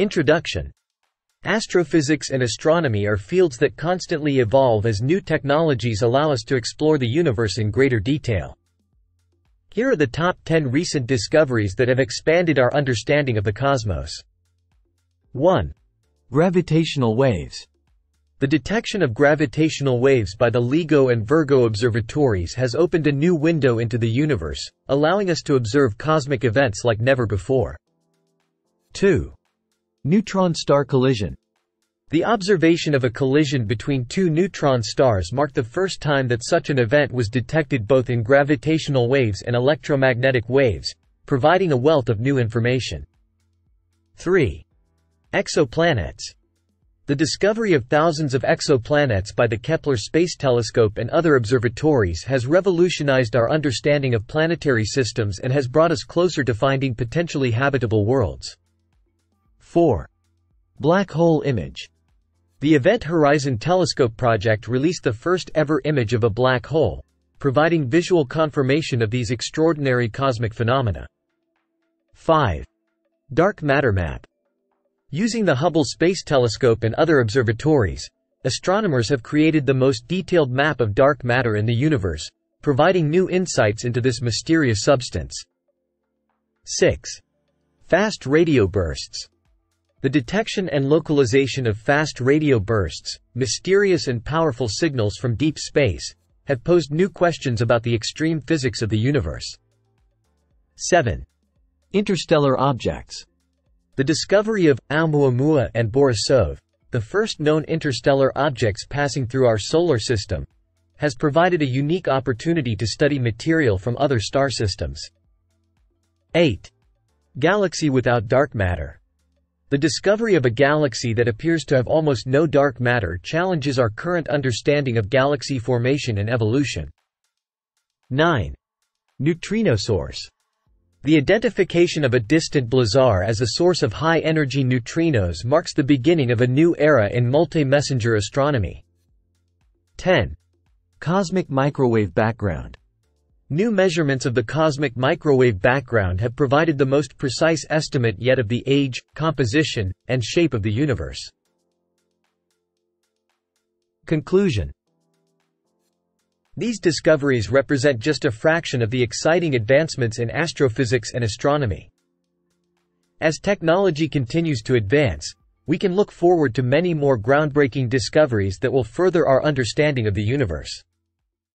Introduction Astrophysics and astronomy are fields that constantly evolve as new technologies allow us to explore the universe in greater detail. Here are the top 10 recent discoveries that have expanded our understanding of the cosmos. 1. Gravitational waves. The detection of gravitational waves by the LIGO and Virgo observatories has opened a new window into the universe, allowing us to observe cosmic events like never before. 2. Neutron-star collision. The observation of a collision between two neutron stars marked the first time that such an event was detected both in gravitational waves and electromagnetic waves, providing a wealth of new information. 3. Exoplanets. The discovery of thousands of exoplanets by the Kepler Space Telescope and other observatories has revolutionized our understanding of planetary systems and has brought us closer to finding potentially habitable worlds. 4. Black hole image. The Event Horizon Telescope project released the first ever image of a black hole, providing visual confirmation of these extraordinary cosmic phenomena. 5. Dark Matter Map. Using the Hubble Space Telescope and other observatories, astronomers have created the most detailed map of dark matter in the universe, providing new insights into this mysterious substance. 6. Fast radio bursts. The detection and localization of fast radio bursts, mysterious and powerful signals from deep space, have posed new questions about the extreme physics of the universe. 7. Interstellar objects. The discovery of Oumuamua and Borisov, the first known interstellar objects passing through our solar system, has provided a unique opportunity to study material from other star systems. 8. Galaxy without dark matter. The discovery of a galaxy that appears to have almost no dark matter challenges our current understanding of galaxy formation and evolution. 9. Neutrino source. The identification of a distant blazar as a source of high-energy neutrinos marks the beginning of a new era in multi-messenger astronomy. 10. Cosmic microwave background. New measurements of the cosmic microwave background have provided the most precise estimate yet of the age, composition, and shape of the universe. Conclusion These discoveries represent just a fraction of the exciting advancements in astrophysics and astronomy. As technology continues to advance, we can look forward to many more groundbreaking discoveries that will further our understanding of the universe.